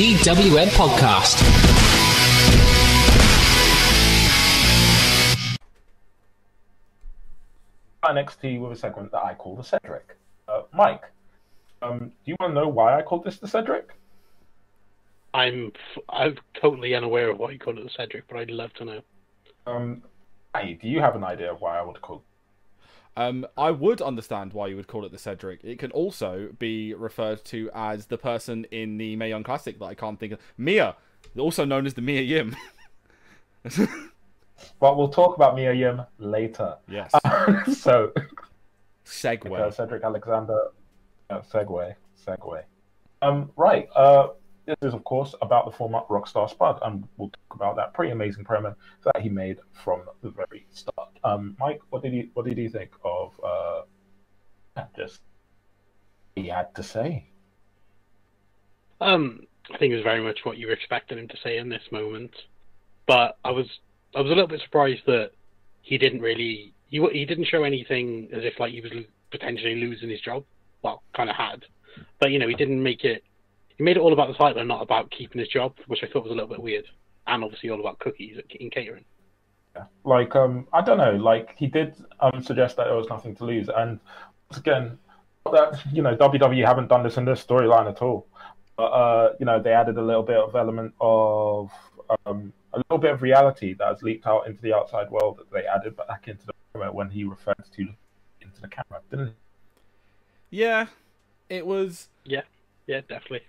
TWM podcast. NXT with a segment that I call the Cedric. Uh, Mike, um, do you want to know why I called this the Cedric? I'm I'm totally unaware of why you call it the Cedric, but I'd love to know. Um, hey, do you have an idea of why I would call? Um, I would understand why you would call it the Cedric. It can also be referred to as the person in the Mae Young Classic that I can't think of. Mia, also known as the Mia Yim. Well, we'll talk about Mia Yim later. yes. so, Segway. uh, Cedric Alexander, uh, segue, segue. Um, right. Uh, is, of course, about the former Rockstar Spud, and we'll talk about that pretty amazing promo that he made from the very start. Um, Mike, what did you what did you think of uh, just he had to say? Um, I think it was very much what you were expecting him to say in this moment, but I was I was a little bit surprised that he didn't really he he didn't show anything as if like he was potentially losing his job. Well, kind of had, but you know he didn't make it. He made it all about the title and not about keeping his job, which I thought was a little bit weird, and obviously all about cookies in catering. Yeah. Like, um, I don't know. Like, he did um, suggest that there was nothing to lose, and once again, that you know, WWE haven't done this in this storyline at all. But uh, you know, they added a little bit of element of um, a little bit of reality that has leaked out into the outside world that they added back into the promo when he referred to into the camera, didn't he? Yeah, it was. Yeah, yeah, definitely.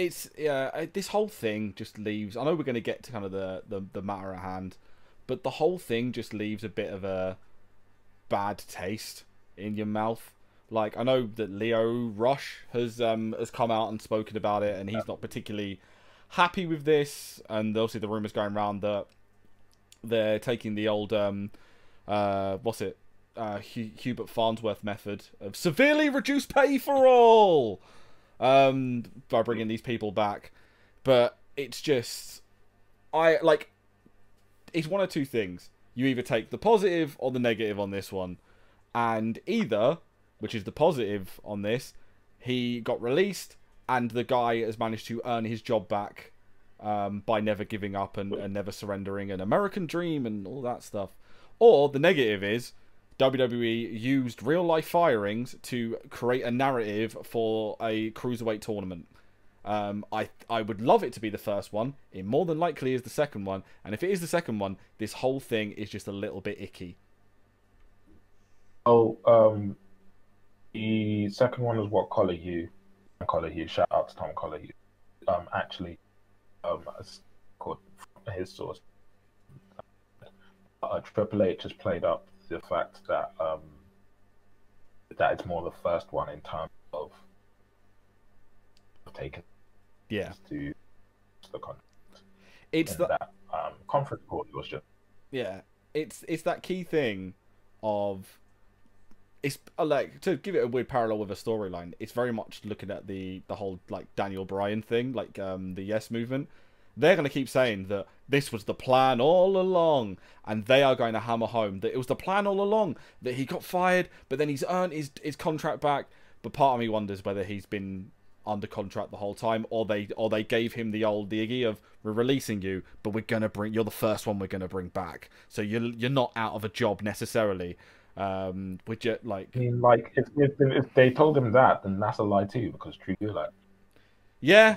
It's yeah. This whole thing just leaves. I know we're going to get to kind of the, the the matter at hand, but the whole thing just leaves a bit of a bad taste in your mouth. Like I know that Leo Rush has um has come out and spoken about it, and he's not particularly happy with this. And obviously the rumors going around that they're taking the old um uh what's it uh Hu- Hubert Farnsworth method of severely reduced pay for all um by bringing these people back. But it's just i like it's one of two things. You either take the positive or the negative on this one. And either which is the positive on this he got released and the guy has managed to earn his job back um, by never giving up and, and never surrendering an american dream and all that stuff. Or the negative is WWE used real life firings to create a narrative for a cruiserweight tournament. Um, I I would love it to be the first one. It more than likely is the second one, and if it is the second one, this whole thing is just a little bit icky. Oh, um, the second one was what Collier, Collier. Shout out to Tom Collier. Um, actually, um, called his source. Uh, Triple H has played up the fact that um, that it's more the first one in terms of taking Yeah, to the content. it's the that um, conference call was just yeah, it's it's that key thing of it's uh, like to give it a weird parallel with a storyline. It's very much looking at the the whole like Daniel Bryan thing, like um the Yes movement. They're going to keep saying that this was the plan all along, and they are going to hammer home that it was the plan all along that he got fired, but then he's earned his his contract back. But part of me wonders whether he's been under contract the whole time, or they or they gave him the old the iggy of we're releasing you, but we're gonna bring you're the first one we're gonna bring back, so you're you're not out of a job necessarily. Um, we're just like I mean, like if, if if they told him that, then that's a lie too, because Drew Gulak. yeah,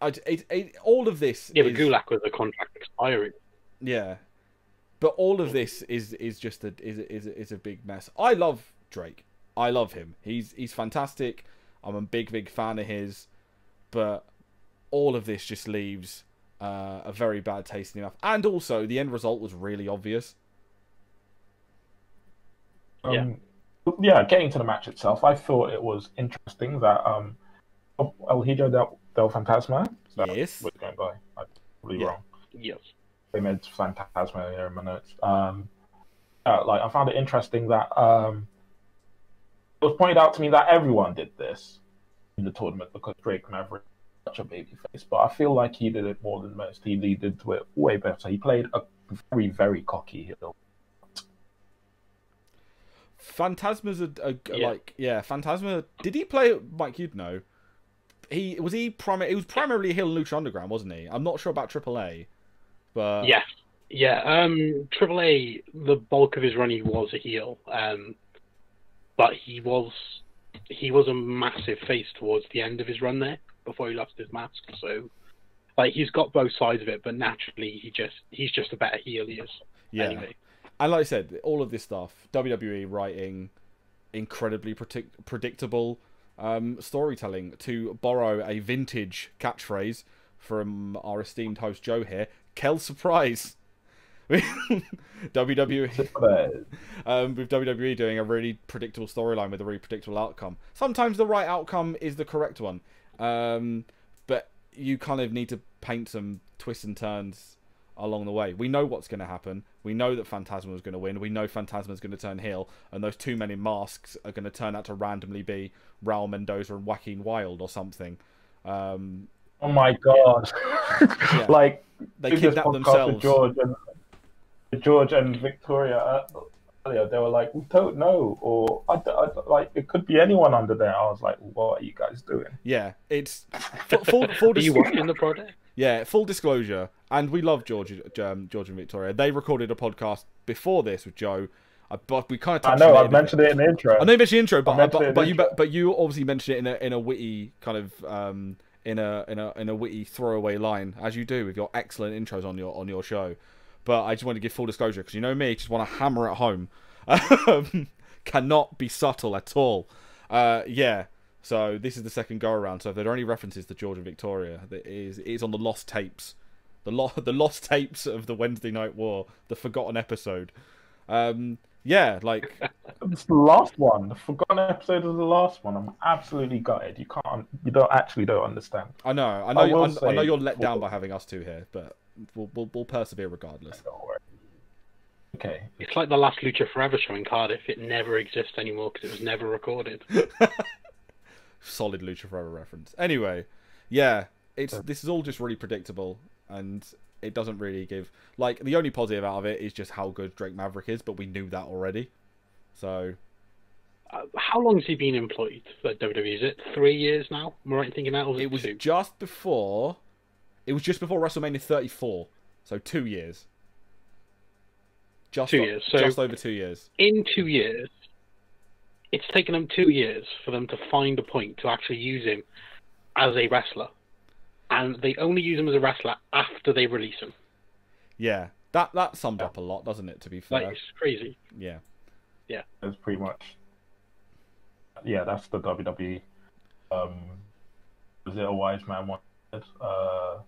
I, it, it, all of this Yeah, but is, Gulak was a contract expiring. yeah, but all of this is is just a is a- is is a big mess. I love Drake. I love him. He's he's fantastic. I'm a big big fan of his, but all of this just leaves uh, a very bad taste in your mouth. And also, the end result was really obvious. Um, yeah. getting to the match itself, I thought it was interesting that um, El Hijo del, del Fantasma. Is that Yes. what it's going by? I'm probably Yeah. wrong. Yes. They made Fantasma here in my notes. Um, uh, like I found it interesting that um, it was pointed out to me that everyone did this in the tournament because Drake Maverick is such a baby face. But I feel like he did it more than most. He did it way better. He played a very, very cocky heel. Fantasma's a, a Yeah. like yeah. Fantasma did he play Mike? You'd know. He was he primary. He was primarily a heel in Lucha Underground, wasn't he? I'm not sure about AAA, but Yeah, yeah. Um, Triple A, the bulk of his run, he was a heel. Um, but he was he was a massive face towards the end of his run there before he lost his mask. So, like, he's got both sides of it, but naturally, he just he's just a better heel. He is. yeah. Anyway, And like I said, all of this stuff, WWE writing incredibly predict- predictable um, storytelling. To borrow a vintage catchphrase from our esteemed host Joe here, Kel surprise. WWE um, with WWE doing a really predictable storyline with a really predictable outcome. Sometimes the right outcome is the correct one, um, but you kind of need to paint some twists and turns along the way. We know what's going to happen. We know that Fantasma is going to win. We know Fantasma is going to turn heel, and those two men in masks are going to turn out to randomly be Raul Mendoza and Joaquin Wilde or something. Um, oh my god! like they did this kidnap podcast with themselves. George and George and Victoria uh, earlier. They were like, "We don't know," or I, d- I d- like it could be anyone under there. I was like, "What are you guys doing?" Yeah, it's full, full, full are you watching the project? Yeah, full disclosure, and we love George, um, George and Victoria. They recorded a podcast before this with Joe, uh, but we kind of I know I in mentioned it in the intro. I know you mentioned the intro, but it but, but the you but, but you obviously mentioned it in a in a witty kind of um in a in a in a witty throwaway line, as you do with your excellent intros on your on your show. But I just want to give full disclosure because you know me, just want to hammer it home. Um, cannot be subtle at all. Uh, yeah. So this is the second go around. So if there are any references to George and Victoria, that is it is on the lost tapes, the lo- the lost tapes of the Wednesday Night War, the forgotten episode. Um, yeah, like It's the last one. The forgotten episode is the last one. I'm absolutely gutted. You can't. You don't actually don't understand. I know, I know, I I, I, know you're let down by having us two here, but we'll we'll, we'll persevere regardless. Don't worry. Okay. It's like the last Lucha Forever show in Cardiff. It never exists anymore because it was never recorded. Solid Lucha Forever reference. Anyway, yeah, it's this is all just really predictable, and it doesn't really give like the only positive out of it is just how good Drake Maverick is, but we knew that already. So Uh, how long has he been employed at WWE? Is it three years now? Am I right in thinking that? Or was it was two? just before, it was just before WrestleMania 34, so two years. Just Two o- years, so- just over two years. in two years, it's taken them two years for them to find a point to actually use him as a wrestler. And they only use him as a wrestler after they release him. Yeah, that that sums up a lot, doesn't it? To be fair, Like, it's crazy. yeah. Yeah. It's pretty much. Yeah, that's the WWE. Um, was it a wise man wanted? Uh,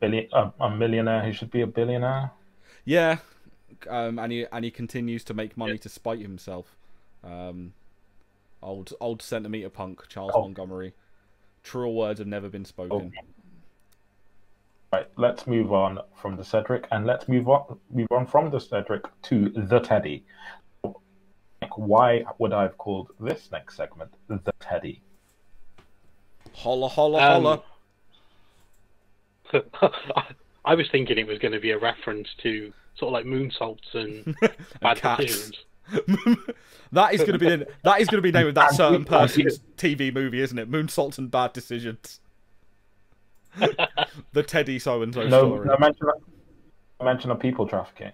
billion, uh, a millionaire who should be a billionaire. Yeah, um, and he and he continues to make money to spite himself. Um, old old centimeter punk Charles Oh. Montgomery. Truer words have never been spoken. Right, let's move on from the Cedric, and let's move on move on from the Cedric to the Teddy. Like, why would I have called this next segment the Teddy? Holla holla Um, holla. I was thinking it was going to be a reference to sort of like moonsaults and bad cats. decisions. that is going to be the, that is going to be the name of that certain person's TV movie, isn't it? Moonsaults and bad decisions. the Teddy so and so No, story. no mention, no mention of people trafficking.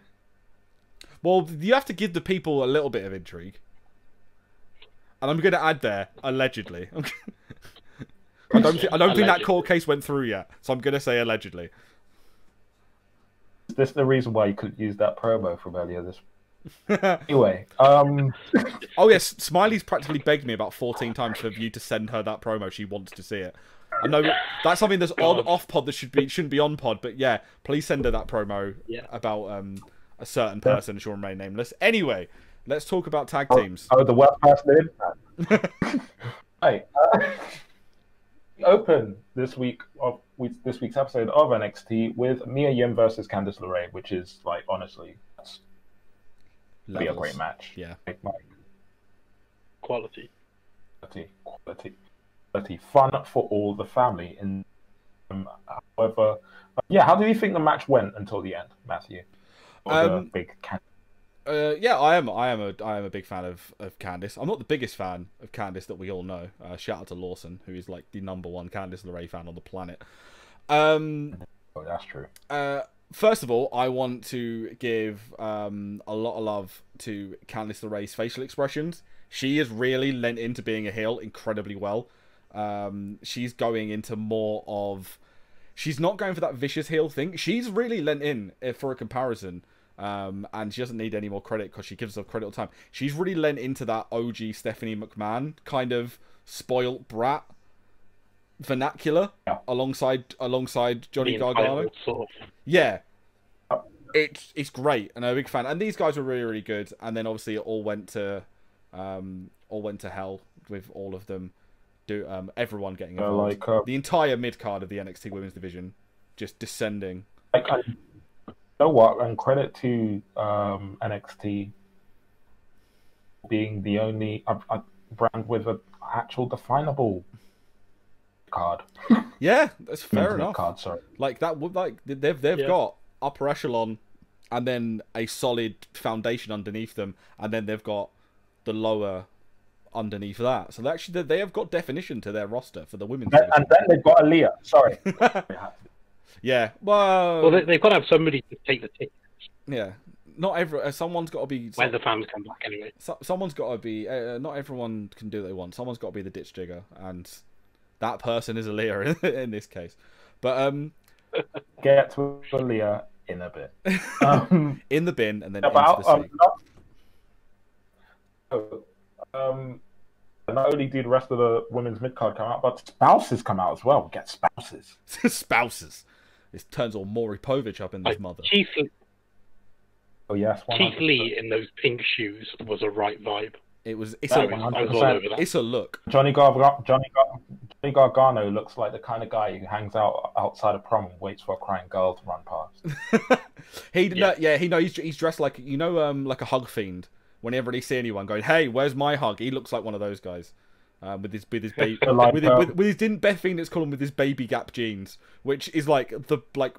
Well, you have to give the people a little bit of intrigue. And I'm going to add there, allegedly. I don't, thi- I don't think that court case went through yet, so I'm going to say allegedly. Is this the reason why you couldn't use that promo from earlier this? anyway, um, Oh yes, Smiley's practically begged me about 14 times for you to send her that promo. She wants to see it. I know that's something that's on off pod that should be shouldn't be on pod, but yeah, please send her that promo Yeah. about um a certain person. She'll remain nameless. Anyway, let's talk about tag oh, teams. oh, the worst person in. Hey, uh, we open this week of with this week's episode of NXT with Mia Yim versus Candice LeRae, which is like honestly, that's be a great match. Yeah. Like, like, Quality. quality, quality, quality, fun for all the family. And um, however, uh, yeah, how do you think the match went until the end, Matthew? Or the Um, big can- Uh, yeah, I am. I am a. I am a big fan of of Candice. I'm not the biggest fan of Candice that we all know. Uh, shout out to Lawson, who is like the number one Candice LeRae fan on the planet. Um, Oh, that's true. uh, first of all, I want to give um, a lot of love to Candice LeRae's facial expressions. She has really lent into being a heel incredibly well. Um, she's going into more of. She's not going for that vicious heel thing. She's really lent in uh, for a comparison. Um, and she doesn't need any more credit because she gives herself credit all the time. She's really lent into that OG Stephanie McMahon kind of spoilt brat vernacular Yeah. alongside alongside Johnny The Gargano. sort of. Yeah. It's it's great and I'm a big fan. And these guys were really, really good. And then obviously it all went to um all went to hell with all of them do um everyone getting Uh, involved. like, uh, the entire mid card of the NXT women's division just descending. Like, I, you know what? And credit to um, NXT being the only uh, uh, brand with an actual definable card. Yeah, that's fair Men's enough. Card, sorry. Like that would like they've they've Yeah. got upper echelon and then a solid foundation underneath them and then they've got the lower underneath that. So they actually they have got definition to their roster for the women's And, and then they've got Aliyah. Sorry. Yeah. Well, Well, they, they've got to have somebody to take the ticket yeah. Not every uh, someone's got to be when the fans come back anyway. so, someone's got to be uh, not everyone can do what they want. Someone's got to be the ditch digger and that person is Aliyah in, in this case. But um Get to Aliyah in a bit. Um, in the bin and then about into the um, not, um, not only do the rest of the women's mid card come out, but spouses come out as well. Get spouses. spouses. This turns all Maury Povich up in this Like, mother. Keith, Oh yes, Keith 100%. Lee in those pink shoes was a right vibe. It was it's That a I was, I was all over that. it's a look. Johnny Gargano, Johnny, Gar- Johnny Gargano looks like the kind of guy who hangs out outside a prom and waits for a crying girl to run past. he Yeah. yeah, yeah he know he's, he's dressed like you know um like a hug fiend. Whenever he see anyone going, hey, where's my hug? He looks like one of those guys. Um, with his with his baby Like, with, his, uh, with, with his didn't Beth Phoenix call him with his baby gap jeans, which is like the like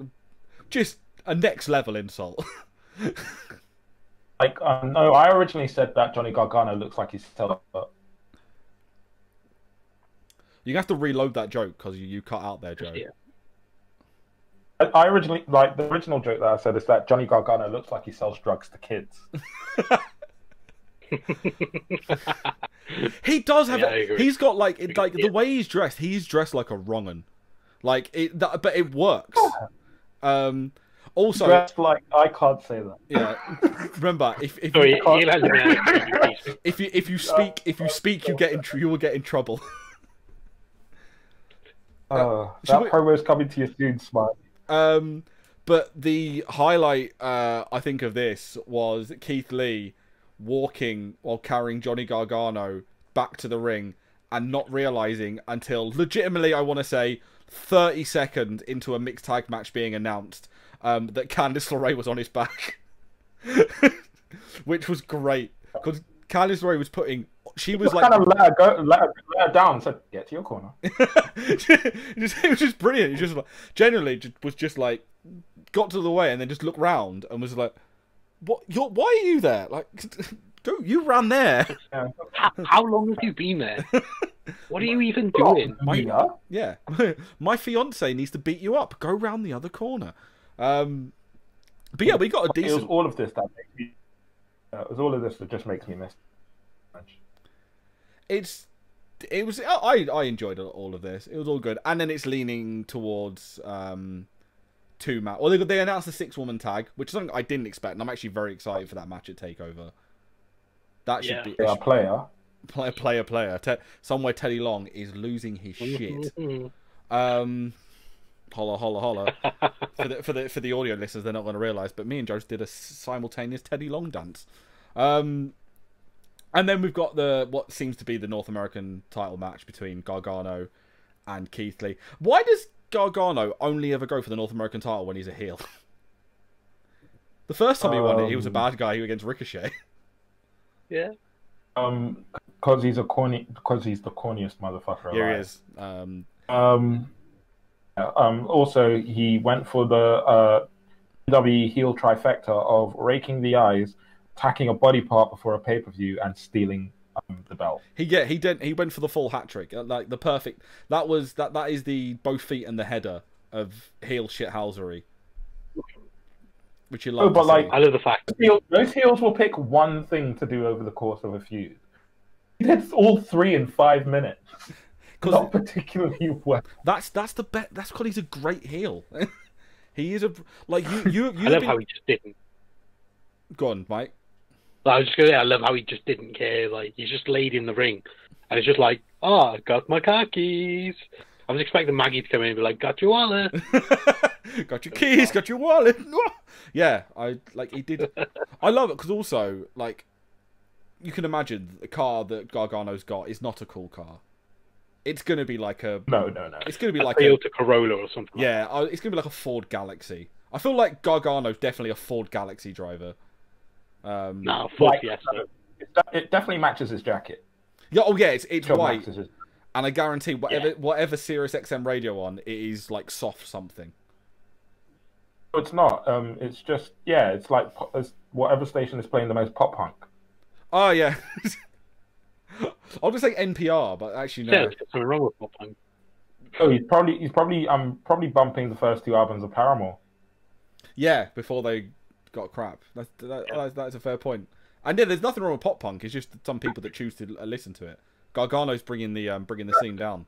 just a next level insult. Like, um, no, I originally said that Johnny Gargano looks like he's still. But you have to reload that joke because you, you cut out there, Joe. Yeah. I, originally like the original joke that I said is that Johnny Gargano looks like he sells drugs to kids. He does have. Yeah, he's got like it, like Yeah. the way he's dressed. He's dressed like a wrong'un. Like it, that, but it works. Um, also, Dressed like I can't say that. yeah. Remember, if if Sorry, you, he has been out of WWE. if you if you speak if you speak, you get in tr- you will get in trouble. Uh, should that we- promo is coming to you soon, Smart. Um, but the highlight uh, I think of this was Keith Lee walking while carrying Johnny Gargano back to the ring and not realizing until legitimately I want to say 30 seconds into a mixed tag match being announced um, that Candice LeRae was on his back, which was great because Candice LeRae was putting she was Just like kind of let her go, let her, let her down. Said, "Get to your corner." it was just brilliant. It just like, generally just, was just like got to the way and then just looked round and was like, "What? You're, why are you there? Like, go, you ran there." Yeah. How, how long have you been there? What are you even doing? Yeah. yeah, my fiance needs to beat you up. Go round the other corner. Um, but yeah, we got a decent. It was all of this that makes me. Uh, it was all of this that just makes me miss. It's it was I I enjoyed all of this. It was all good, and then it's leaning towards um two match. Well, they they announced the six woman tag, which is something I didn't expect, and I'm actually very excited for that match at Takeover. That should Yeah. be They are player. player player player. Te- somewhere Teddy Long is losing his shit. Mhm. Um, holla holla holla. for the for the for the audio listeners, they're not going to realize, but me and Joe did a simultaneous Teddy Long dance. Um, and then we've got the what seems to be the North American title match between Gargano and Keith Lee. Why does Gargano only ever go for the North American title when he's a heel? the first time he won it, he was a Um, bad guy against Ricochet. Yeah. Um, because he's a corny. Because he's the corniest motherfucker alive. Here he is. Um, Um, yeah, um, also, he went for the uh, WWE heel trifecta of raking the eyes, attacking a body part before a pay per view and stealing um, the belt. He yeah he did he went for the full hat trick uh, like the perfect that was that that is the both feet and the header of heel shithousery. Which you love. Oh, but like- see. I love the fact Heel- Those heels will pick one thing to do over the course of a feud. He did all three in five minutes. 'Cause- Not particularly well. That's that's the bet. That's because he's a great heel. he is a like you you you. I love how he just didn't. Go on, Mike. I was just gonna say, I love how he just didn't care. Like he's just laid in the ring, and it's just like, oh, I got my car keys. I was expecting Maggie to come in and be like, got your wallet. got your keys, got your wallet. yeah, I like he did. I love it because also like you can imagine the car that Gargano's got is not a cool car. It's gonna be like a. No, no, no. It's gonna be A like a. Toyota Corolla or something. Yeah, I- it's gonna be like a Ford Galaxy. I feel like Gargano's definitely a Ford Galaxy driver. Um, No, Ford Like, Fiesta. It, definitely matches his jacket. Yeah, oh yeah, it's it's Sure white, his- and I guarantee whatever whatever Sirius XM radio on, it is like soft something. It's not. Um, it's just yeah. It's like it's whatever station is playing the most pop punk. Oh yeah. I'll just say NPR, but actually Yeah, no. there's something wrong with pop punk. Oh, he's probably he's probably um probably bumping the first two albums of Paramore. Yeah, before they got crap. That's that, that's, that's a fair point. And yeah, there's nothing wrong with pop punk. It's just some people that choose to uh, listen to it. Gargano's bringing the um, bringing the scene down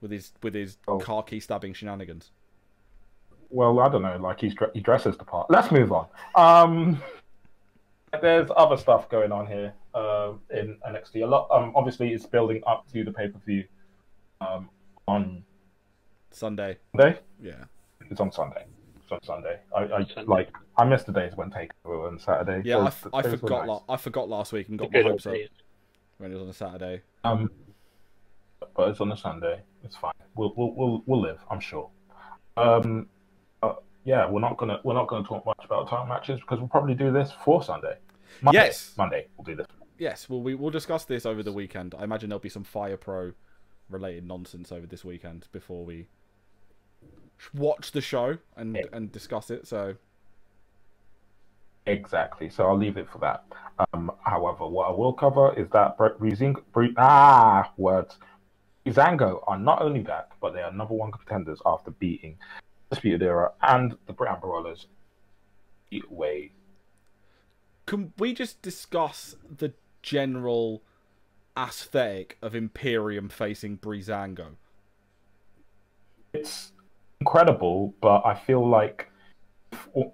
with his with his Oh. car key stabbing shenanigans. Well, I don't know. Like he's he dresses the part. Let's move on. Um, there's other stuff going on here um, in NXT. A lot. Um, obviously, it's building up to the pay per view. Um, on Sunday, Sunday. yeah. It's on Sunday. It's on Sunday. I, I Sunday. like. I missed the days when Takeover was on Saturday. Yeah, I, Those- f- I those were forgot. nice. La- I forgot last week and got my hopes up when it was on a Saturday. Um, but it's on a Sunday. It's fine. We'll we'll we'll, we'll live. I'm sure. Um, uh, yeah, we're not gonna we're not gonna talk much about title matches because we'll probably do this for Sunday. Monday, Yes. Monday we'll do this. Yes, well, we we'll discuss this over the weekend. I imagine there'll be some Fire Pro related nonsense over this weekend before we watch the show and Yeah. and discuss it. So Exactly. So I'll leave it for that. Um, however, what I will cover is that Breezing, Bre- ah, words. Zango are not only back, but they are number one contenders after beating Disputed Era and the Brown Brawlers way. can we just discuss the general aesthetic of Imperium facing Breezango? It's incredible, but I feel like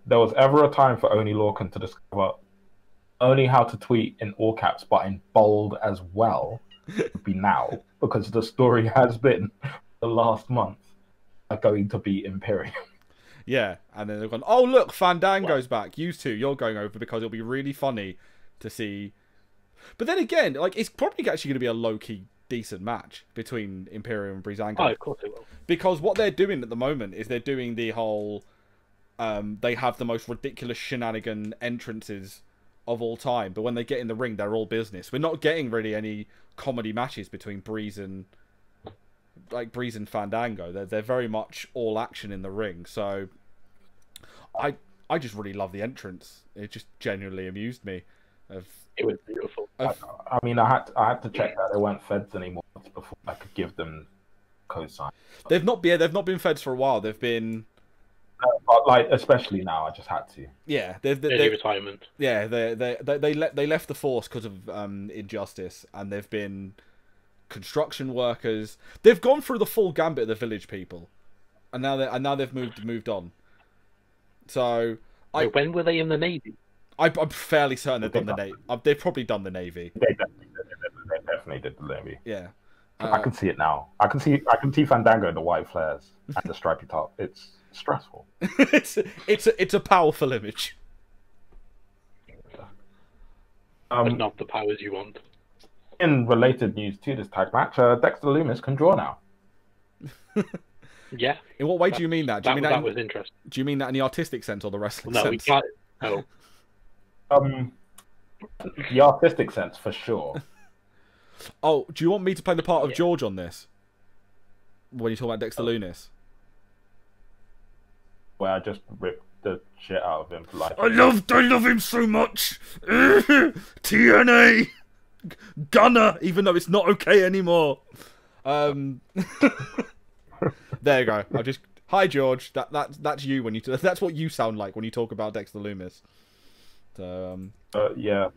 there was ever a time for Oney Lorcan to discover only how to tweet in all caps, but in bold as well, it would be now, because the story has been the last month are going to be Imperium. Yeah, and then they've gone, oh look, Fandango's back. You two, you're going over because it'll be really funny to see. But then again, like it's probably actually going to be a low key decent match between Imperium and Breezango. Oh, of course it will. because what they're doing at the moment is they're doing the whole um, they have the most ridiculous shenanigan entrances of all time but when they get in the ring they're all business we're not getting really any comedy matches between breeze and like breeze and fandango they're, they're very much all action in the ring so i i just really love the entrance it just genuinely amused me of, It was beautiful. of I mean, I had to, I had to check that they weren't feds anymore before I could give them cosign. they've not yeah they've not been feds for a while they've been But like, especially now, I just had to. yeah they've, they Early retirement. Yeah, they they they they, le- they left the force because of um, injustice, and they've been construction workers. They've gone through the full gambit of the village people, and now they and now they've moved moved on. So I, when were they in the Navy? I I'm fairly certain they've done the navy. They've probably done the navy. They definitely they definitely did the Levy. Yeah. I Uh, can see it now. I can see I can see Fandango in the white flares and the stripy top. It's stressful. it's it's a, it's a powerful image. But Um, not the powers you want. in related news to this tag match, uh, Dexter Lumis can draw now. Yeah, In what way do you mean that? Do you that, mean that that? was interesting. Do you mean that in the artistic sense or the wrestling No, we sense? can't. No, Um, the artistic sense for sure. Oh, do you want me to play the part of Yeah. George on this? When you talk about Dexter Oh. Lunis? Where I just rip the shit out of him for like. I love, I love him so much. TNA, Gunner, even though it's not okay anymore. Um, there you go. I just hi George. That that that's you when you that's what you sound like when you talk about Dexter Lumis. So um, Uh, yeah.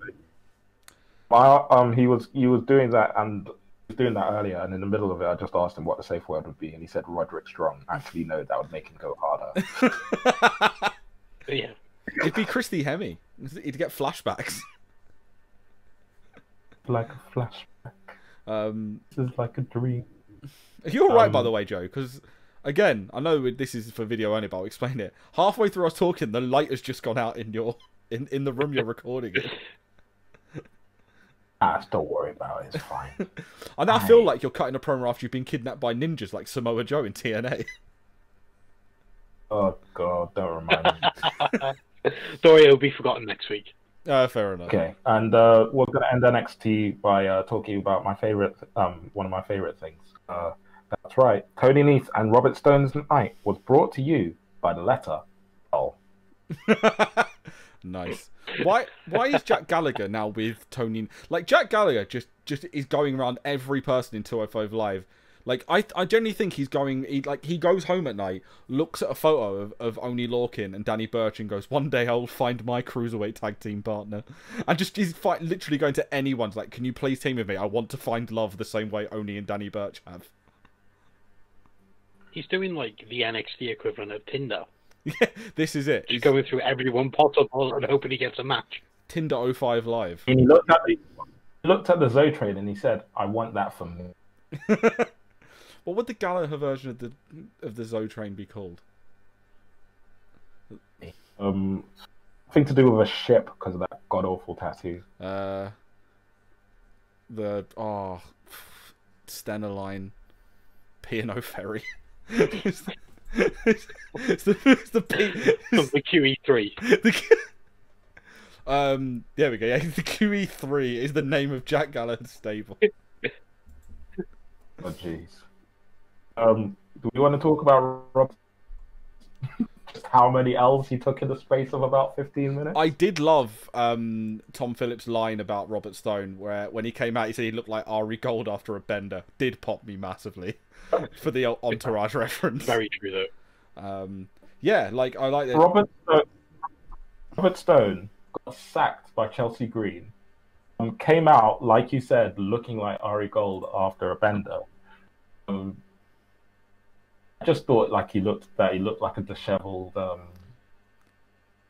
My, um, he was he was doing that and he was doing that earlier, and in the middle of it, I just asked him what the safe word would be, and he said Roderick Strong. Actually, no, that would make him go harder. Yeah. it'd be Christy Hemme. He'd get flashbacks. like a flashback. Um, This is like a dream. You're right, by Um, the way, Joe, because again, I know this is for video only, but I'll explain it. Halfway through us talking, the light has just gone out in your in, in the room you're recording it. Ah, don't worry about it. It's fine. And I feel like you're cutting a promo after you've been kidnapped by ninjas like Samoa Joe in TNA. oh God, don't remind me. Don't worry, it'll be forgotten next week. Uh, fair enough. Okay, and uh, we're gonna end NXT by uh, talking about my favorite, um, one of my favorite things. Uh, that's right, Tony Nese and Robert Stone's night was brought to you by the letter L. nice. Why why is Jack Gallagher now with Tony? Like Jack Gallagher just just is going around every person in 205 Live. Like I I generally think he's going he like he goes home at night, looks at a photo of, of Oney Lorcan and Danny Birch and goes, One day I'll find my cruiserweight tag team partner. And just he's fight, literally going to anyone's like, Can you please team with me? I want to find love the same way Oney and Danny Birch have. He's doing like the NXT equivalent of Tinder. Yeah, this is it. He's going through everyone possible and hoping he gets a match. Tinder 05 Live. And he looked at the he looked at the Zoe trade and he said, "I want that for me." What would the Gallagher version of the of the Zoe train be called? Um, thing to do with a ship because of that god awful tattoo. Uh, the oh, Stena line, P and O ferry. it's, the, it's the it's the P. From the QE3. the, um, there we go. Yeah, the QE three is the name of Jack Gallagher's stable. Oh jeez. Um, do we want to talk about Rob? Just how many L's he took in the space of about fifteen minutes? I did love um, Tom Phillips' line about Robert Stone, where when he came out, he said he looked like Ari Gold after a bender. Did pop me massively for the entourage reference. Very true though. Um, yeah, like I like that. Robert Stone, Robert Stone got sacked by Chelsea Green. Um, came out like you said, looking like Ari Gold after a bender. Um, I just thought like he looked that he looked like a dishevelled um,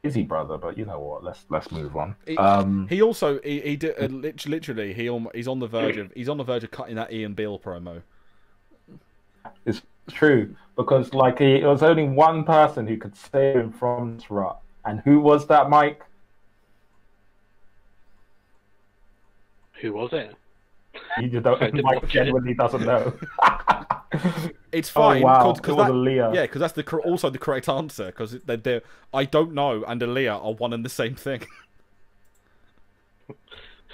Izzy brother, but you know what? Let's let's move on. He- Um, He also he, he did uh, literally he he's on the verge of he's on the verge of cutting that Ian Beale promo. It's true because like he, there was only one person who could save him from this rut, and who was that, Mike? Who was it? You just don't. Mike watch it. genuinely doesn't know. It's fine. Oh, fine wow. because It that, yeah because that's the also the correct answer because they're, they're I don't know and Aliyah are one and the same thing.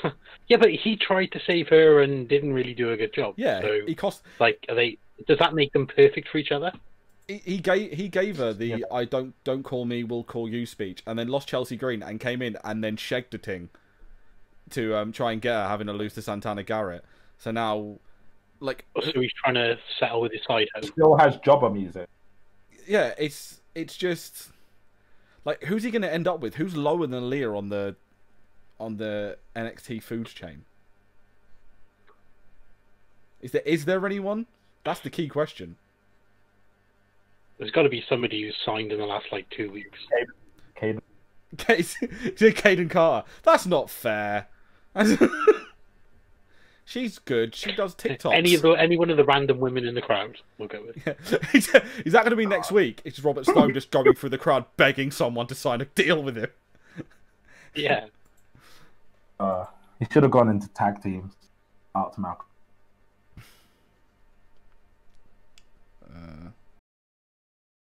Yeah, but he tried to save her and didn't really do a good job. Yeah, So, he cost like, are they? Does that make them perfect for each other? he, he gave he gave her the Yeah. I don't don't call me we'll call you speech and then lost Chelsea Green and came in and then shagged a ting to um try and get her having to lose to Santana Garrett. So now like So he's trying to settle with his side hoe. Still has jobber music. yeah, it's it's just like who's he going to end up with? Who's lower than Aliyah on the on the NXT food chain? Is there is there anyone? That's the key question. There's got to be somebody who's signed in the last like two weeks. Kayden. Kayden Carter. That's not fair. She's good. She does TikToks. Any of the any one of the random women in the crowd, we'll go with. is that going to be next week? It's Robert Stone just going through the crowd begging someone to sign a deal with him. Yeah, Uh, he should have gone into tag teams. Out to Malcolm. Uh,